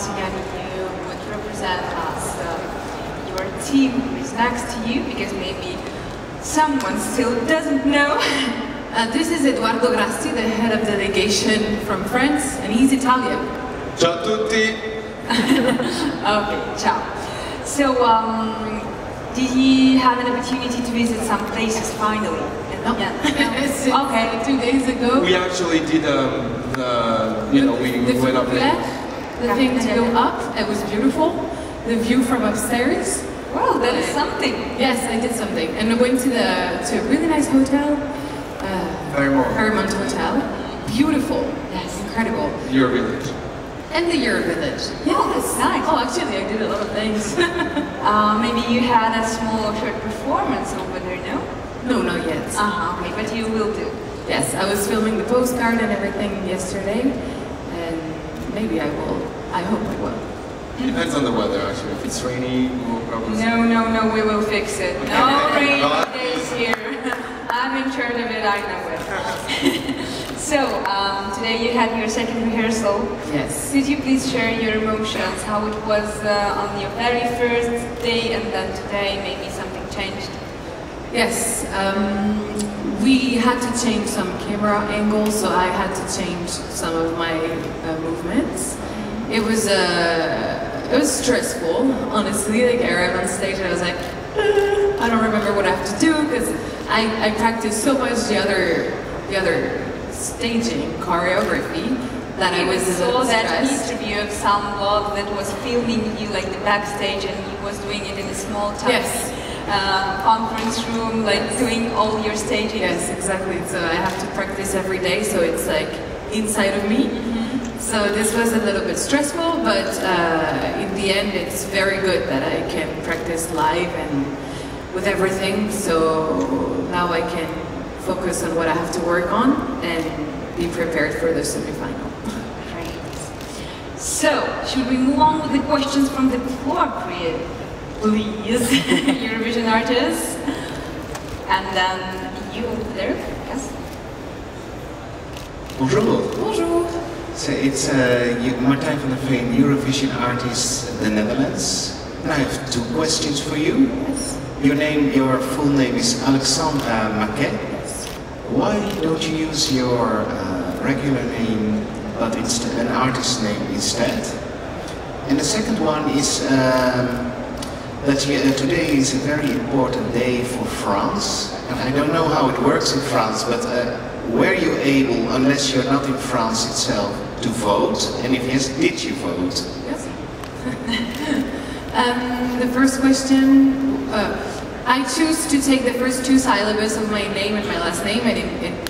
Massigan, you would represent us, uh, your team who is next to you, because maybe someone still doesn't know. Uh, this is Edoardo Grassi, the head of delegation from France, and he's Italian. Ciao a tutti! okay, ciao. So, um, did you have an opportunity to visit some places finally? No. Yeah. Okay. two days ago. We actually did, um, uh, you know, we, the we went up there. Fouillette, the thing to go up, it was beautiful. The view from upstairs. Well, that is something. Yes, I did something. And I went to the to a really nice hotel, uh, Fairmont. Paramount Hotel. Beautiful. Yes. Incredible. Your village. And the Euro Village. Oh, that's nice. Oh, actually, I did a lot of things. Uh, maybe you had a small short performance over there, no? no, not yet. Uh-huh, okay, but you will do. Yes, I was filming the postcard and everything yesterday, and maybe I will. I hope I will. Depends on the weather, actually. If it's rainy, we'll probably... No, no, no, we will fix it. No Okay. rainy God. days here. I'm in charge of it, I know it. so, um, today you had your second rehearsal. Yes. Could you please share your emotions, how it was uh, on your very first day and then today, maybe something changed? Yes, um, we had to change some camera angles, so I had to change some of my uh, movements. It was uh, it was stressful, honestly. Like I arrived on stage and I was like, "Uh, I don't remember what I have to do because I, I practiced so much the other the other staging choreography that I was saw uh, that interview of some blog that was filming you like the backstage and he was doing it in a small tiny Yes. Uh, conference room, like doing all your staging. Yes, exactly. So I have to practice every day, so it's like inside of me. So this was a little bit stressful, but uh, in the end, it's very good that I can practice live and with everything. So now I can focus on what I have to work on and be prepared for the semifinal. Great. So, should we move on with the questions from the floor, please? Eurovision artists. And then you over there, yes? Bonjour. Bonjour. So it's uh, Martijn van der Veen, Eurovision artist, the Netherlands. And I have two questions for you. Yes. Your name, your full name is Alexandra Maquet. Yes. Why don't you use your uh, regular name, but instead an artist name instead? And the second one is um, that you, uh, today is a very important day for France. And I don't know how it works in France, but uh, were you able, unless you're not in France itself, to vote? And if yes, did you vote? Yes. um, the first question, uh, I choose to take the first two syllables of my name and my last name, and it, it,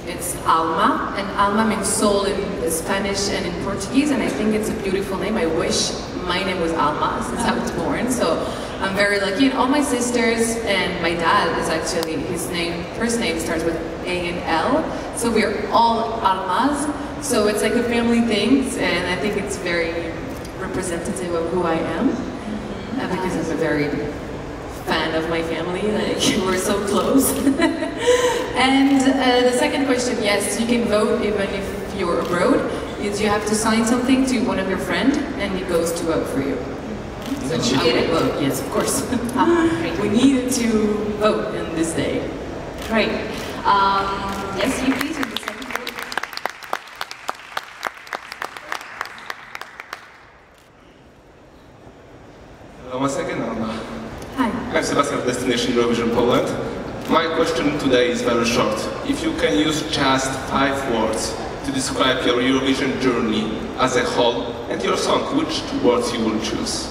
Alma, and Alma means soul in Spanish and in Portuguese, and I think it's a beautiful name. I wish my name was Alma since I was born, so I'm very lucky. And all my sisters and my dad is actually, his name, first name starts with A and L, so we're all Almas, so it's like a family thing, and I think it's very representative of who I am, uh, because I'm a very fan of my family, like we're so close. and uh, the second question, yes, you can vote even if you're abroad, is you have to sign something to one of your friends, and he goes to vote for you. So you I get it? vote, yes, of course. Ah, great. we needed to vote in this day. Great. Um, yes, you please, in the second row. Hello, once again, Anna. Hi. I'm Sebastian of Destination Eurovision Poland. My question today is very short. If you can use just five words to describe your Eurovision journey as a whole and your song, which two words you will choose?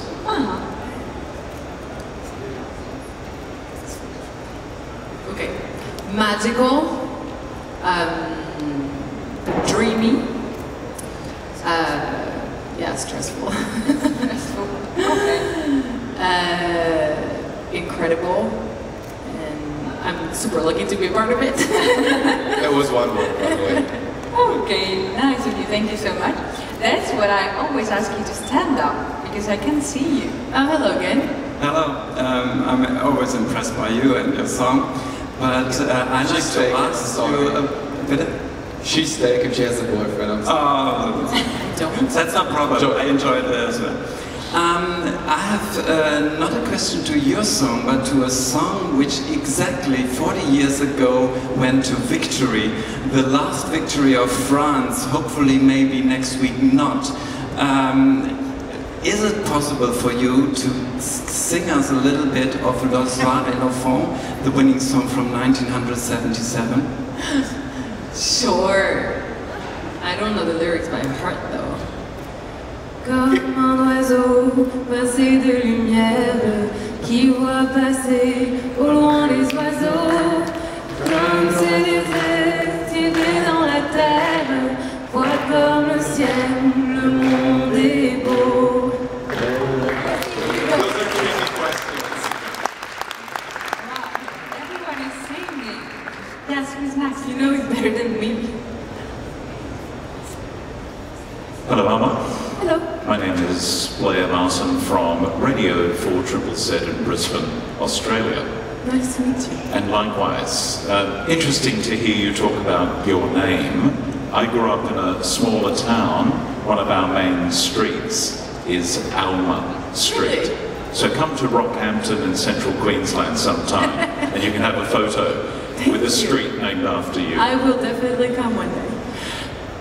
Okay. Magical, um, dreamy, uh, yeah, stressful, uh, incredible, and I'm super lucky to be a part of it. That was one word, by the way. Okay, nice of you. Thank you so much. That's what I always ask you to stand up because I can see you. oh, hello again. Hello, um, I'm always impressed by you and your song, but uh, I'd like She's taken, to ask sorry. you a bit. She's taken, she has a boyfriend, I'm sorry. Oh, don't. That's not problem. Joe. I enjoyed it as well. Um, I have uh, not a question to your song, but to a song which exactly 40 years ago went to victory. The last victory of France, hopefully maybe next week not. Um, is it possible for you to sing us a little bit of L'Oiseau et l'Enfant, the winning song from 1977? Sure. I don't know the lyrics by heart though. Comme un oiseau passé de lumière qui voit passer au loin les oiseaux. Comme ces déserts tirés dans la terre, vois comme le ciel, le monde est beau. Yes? You know better than me. Hello. Hello. My name is Blair Martin from Radio 4 Triple Z in Brisbane, Australia. Nice to meet you. And likewise, uh, interesting to hear you talk about your name. I grew up in a smaller town. One of our main streets is Alma Street. Really? So come to Rockhampton in central Queensland sometime and you can have a photo with a street named after you. I will definitely come one day.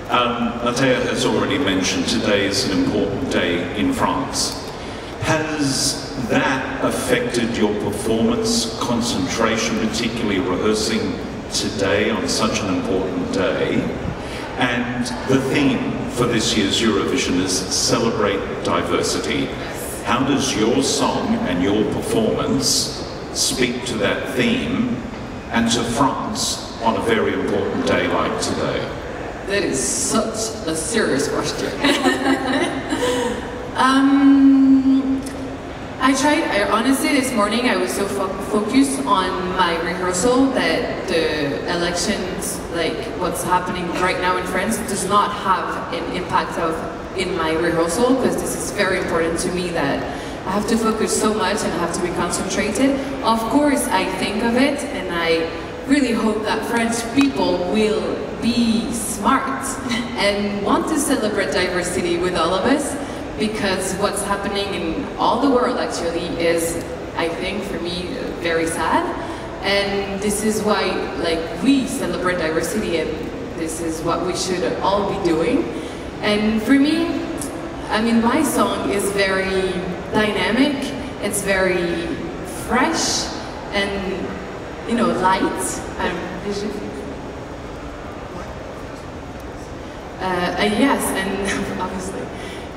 Um, has already mentioned today is an important day in France. Has that affected your performance, concentration, particularly rehearsing today on such an important day? And the theme for this year's Eurovision is Celebrate Diversity. How does your song and your performance speak to that theme and to France on a very important day like today? That is such a serious question. um, I tried, I, honestly, this morning I was so fo- focused on my rehearsal that the elections, like what's happening right now in France, does not have an impact of in my rehearsal because this is very important to me that I have to focus so much and I have to be concentrated. Of course, I think of it and I really hope that French people will be smart and want to celebrate diversity with all of us because what's happening in all the world actually is, I think, for me, very sad. And this is why, like, we celebrate diversity and this is what we should all be doing. And for me, I mean, my song is very dynamic, it's very fresh and, you know, light. It- uh, uh, yes, and obviously.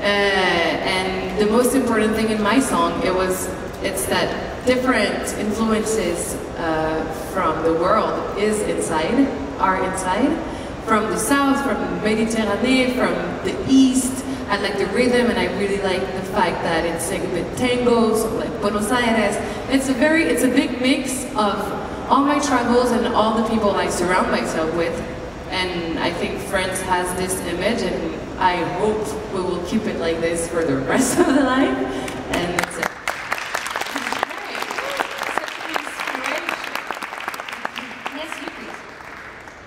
Uh, and the most important thing in my song, it was, it's that different influences uh, from the world is inside, are inside. From the south, from Mediterranean, from the east. I like the rhythm and I really like the fact that it's like a bit tangos, so like Buenos Aires. It's a very, it's a big mix of all my travels and all the people I surround myself with. And I think France has this image, and I hope we will keep it like this for the rest of the life. And that's it. Yes, you please.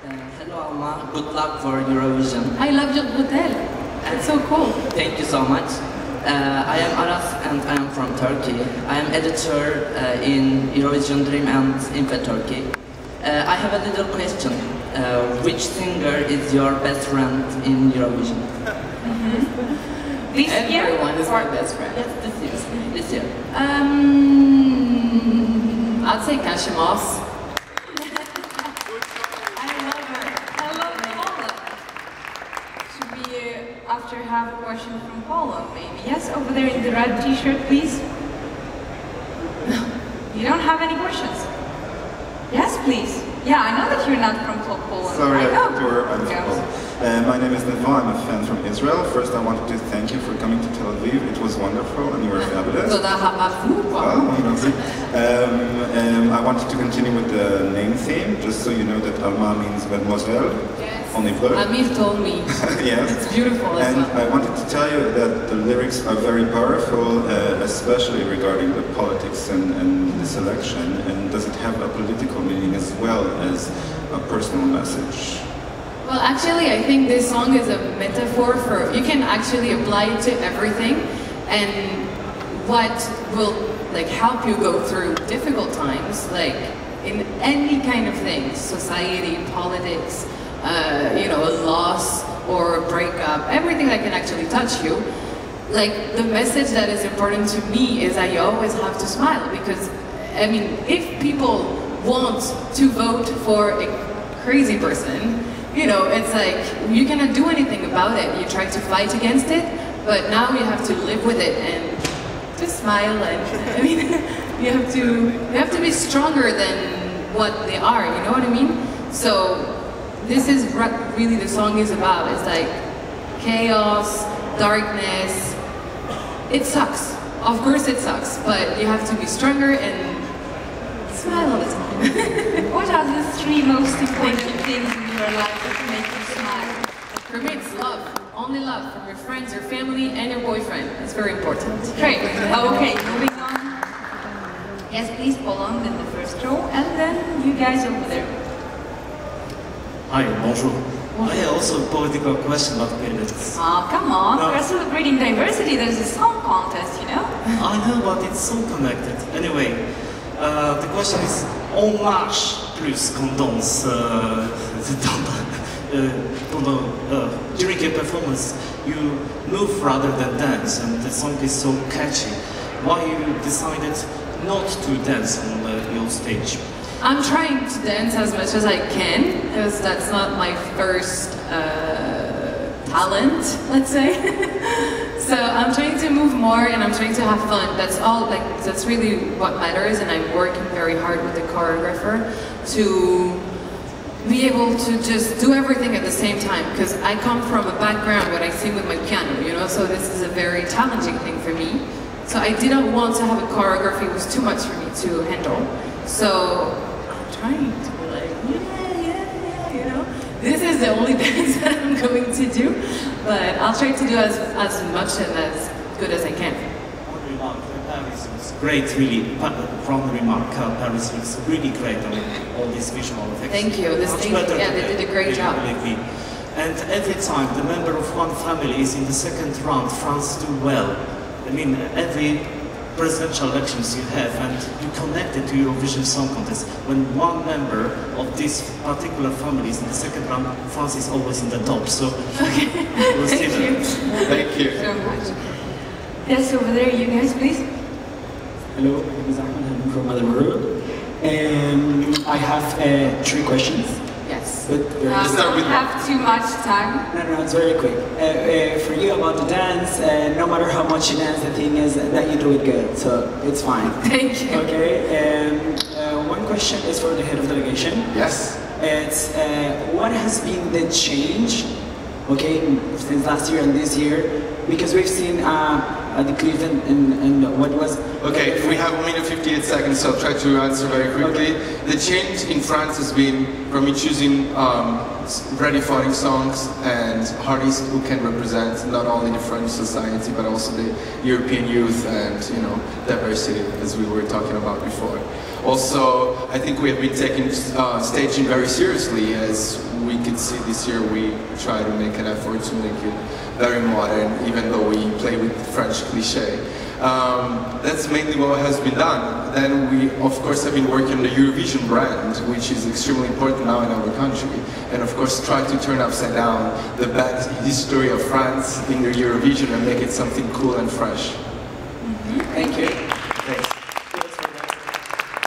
Uh, hello Alma, good luck for Eurovision. I love your hotel. It's so cool. Thank you so much. Uh, I am Aras and I am from Turkey. I am editor uh, in Eurovision Dream and Info Turkey. Uh, I have a little question. Uh, which singer is your best friend in Eurovision? This year? Everyone is my best friend. Yes, this year. This year. Um, I'd say Kasia Moś. I love her. I love Paula. Should we, uh, after have a question from Paula, maybe? Yes, over there in the red t-shirt, please. You don't have any questions? Yes, please. Yeah, I know that you're not from Pol- Poland. Sorry, I I know. thought Uh, my name is Nevo, I'm a fan from Israel. First, I wanted to thank you for coming to Tel Aviv. It was wonderful and you were fabulous. Toda Hamafu. Wow, um, um, I wanted to continue with the name theme, just so you know that Alma means mademoiselle, Yes. en hébreu. Amir told me. yes. It's beautiful And well. I wanted to tell you that the lyrics are very powerful, uh, especially regarding the politics and, and this election. And does it have a political meaning as well as a personal message? Well, actually, I think this song is a metaphor for you can actually apply it to everything, and what will like help you go through difficult times, like in any kind of thing, society, politics, uh, you know, a loss or a breakup, everything that can actually touch you. Like the message that is important to me is that you always have to smile because, I mean, if people want to vote for a crazy person, you know, it's like you cannot do anything about it. You try to fight against it, but now you have to live with it and just smile and I mean, you have to you have to be stronger than what they are. You know what I mean? So this is what really the song is about. It's like chaos, darkness. It sucks. Of course it sucks, but you have to be stronger and smile all the time. What are the three most important things in your life that make you smile? For me, it's love. Only love from your friends, your family, and your boyfriend. It's very important. Great. Okay, moving on. Yes, please, Poland in the first row, and then you guys over there. Hi, bonjour. I have also a political question about pyramids. Oh, come on, No. we're celebrating diversity. There's a song contest, you know? I know, but it's so connected. Anyway, uh, the question is, on marche plus qu'on danse euh, euh, pendant, uh, during a performance, you move rather than dance, and the song is so catchy. Why you decided not to dance on uh, your stage? I'm trying to dance as much as I can because that's not my first uh, talent, let's say. so I'm trying to move more and I'm trying to have fun. That's all. Like that's really what matters, and I'm working very hard with the choreographer to be able to just do everything at the same time because I come from a background where I sing with my piano, you know, so this is a very challenging thing for me. So I didn't want to have a choreography, it was too much for me to handle. So I'm trying to be like, yeah, yeah, yeah, you know. This is the only dance that I'm going to do, but I'll try to do as, as much and as good as I can. One remark, Paris was great, really. From the remark, uh, Paris looks really great. Mean, all these visual effects. Thank you. Stage- better yeah, they did a great job. believe. And every time the member of one family is in the second round, France do well. I mean, every presidential elections you have and you connect it to Eurovision Song Contest. When one member of this particular family is in the second round, France is always in the top. So we'll see Thank you. Thank you. so much. Yes, over there, you guys, please. Hello, my name is Ahmed. I'm from Malamuru. Um, I have uh, three questions, Yes. but very Um, start don't with- have too much time. no, no, it's very quick. Uh, uh, for you about the dance, uh, no matter how much you dance, the thing is that you do it good, so it's fine. Thank you. Okay. Um, uh, one question is for the head of delegation. Yes. It's uh, what has been the change, okay, since last year and this year, because we've seen uh, a decrease in, in, in what was. Okay, we have 1 minute 58 seconds, so I'll try to answer very quickly. The change in France has been from me choosing um, s- radiophonic songs and artists who can represent not only the French society but also the European youth and you know diversity, as we were talking about before. Also, I think we have been taking uh, staging very seriously, as we could see this year. We try to make an effort to make it very modern, even though we play with French cliche. Um, that's mainly what has been done. Then we, of course, have been working on the Eurovision brand, which is extremely important now in our country. And of course, try to turn upside down the bad history of France in the Eurovision and make it something cool and fresh. Thank you. Thanks.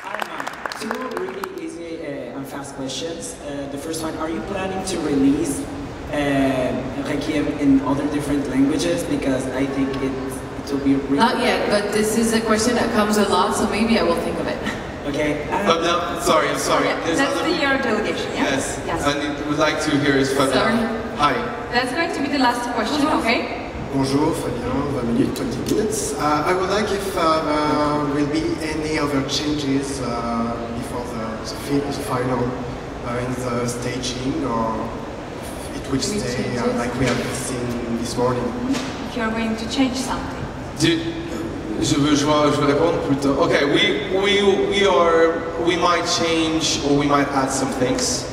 Alma, two really easy uh, and fast questions. Uh, the first one, are you planning to release uh, Requiem in other different languages? Because I think it, it will be really... Not yet, but this is a question that comes a lot, so maybe I will think of it. Okay. But Uh, no, sorry, I'm sorry. Yeah, There's that's other the people- delegation, yeah? Yes. Yes. And we would like to hear is Fabien. Sorry. Hi. That's going to be the last question, okay? Bonjour, Fabien, 20 minutes, 20 minutes. Uh, I would like if uh, there will be any other changes uh, before the, the, the final in the staging or it will Any stay uh, like we have seen this morning. If you're going to change something. Did, je veux, je vais, je vais répondre plutôt. Okay, we, we, we are, we might change or we might add some things.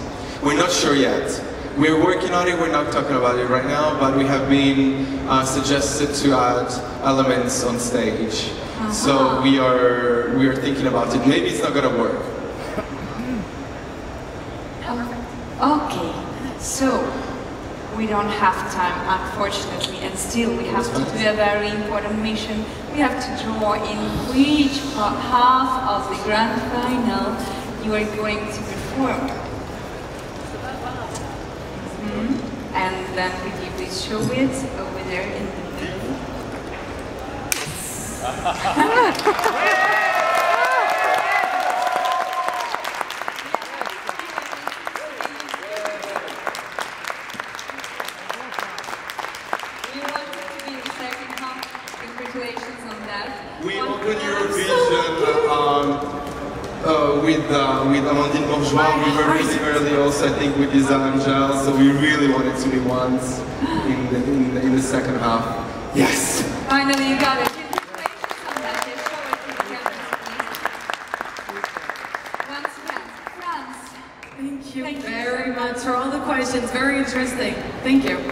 We're not sure yet. We're working on it, we're not talking about it right now, but we have been uh, suggested to add elements on stage. So we are we are thinking about it. Maybe it's not gonna work. Okay, so we don't have time, unfortunately, and still we have to do a very important mission. We have to draw in which half of the grand final you are going to perform. Mhm. And then could you please show it over there in the middle? We want it to be the second half. Congratulations on that. We One opened round. Eurovision um, uh, with uh, with Amandine Bourgeois. We were really early also, I think, with Lisa Angell, so we really wanted to be ones in the, in the, in the second half. Yes! Finally, you got it. Congratulations on that. Just show it to the cameras, please. Once again, France. Thank you very much for all the questions. Very interesting. Thank you.